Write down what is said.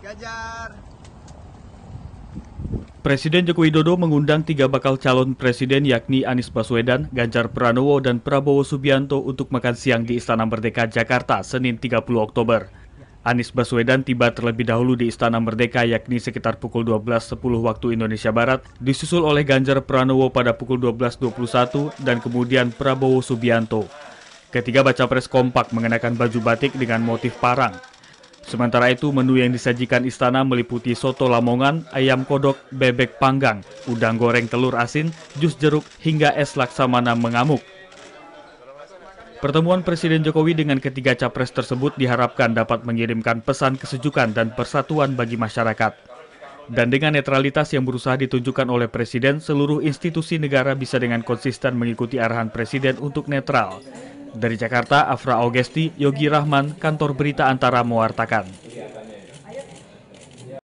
Ganjar. Presiden Joko Widodo mengundang tiga bakal calon presiden yakni Anies Baswedan, Ganjar Pranowo, dan Prabowo Subianto untuk makan siang di Istana Merdeka Jakarta Senin 30 Oktober. Anies Baswedan tiba terlebih dahulu di Istana Merdeka yakni sekitar pukul 12.10 waktu Indonesia Barat, disusul oleh Ganjar Pranowo pada pukul 12.21 dan kemudian Prabowo Subianto. Ketiga baca pres kompak mengenakan baju batik dengan motif parang. Sementara itu, menu yang disajikan istana meliputi soto lamongan, ayam kodok, bebek panggang, udang goreng telur asin, jus jeruk, hingga es laksamana mengamuk. Pertemuan Presiden Jokowi dengan ketiga capres tersebut diharapkan dapat mengirimkan pesan kesejukan dan persatuan bagi masyarakat. Dan dengan netralitas yang berusaha ditunjukkan oleh Presiden, seluruh institusi negara bisa dengan konsisten mengikuti arahan Presiden untuk netral. Dari Jakarta, Afra Augesti, Yogi Rahman, Kantor Berita Antara mewartakan.